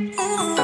Oh.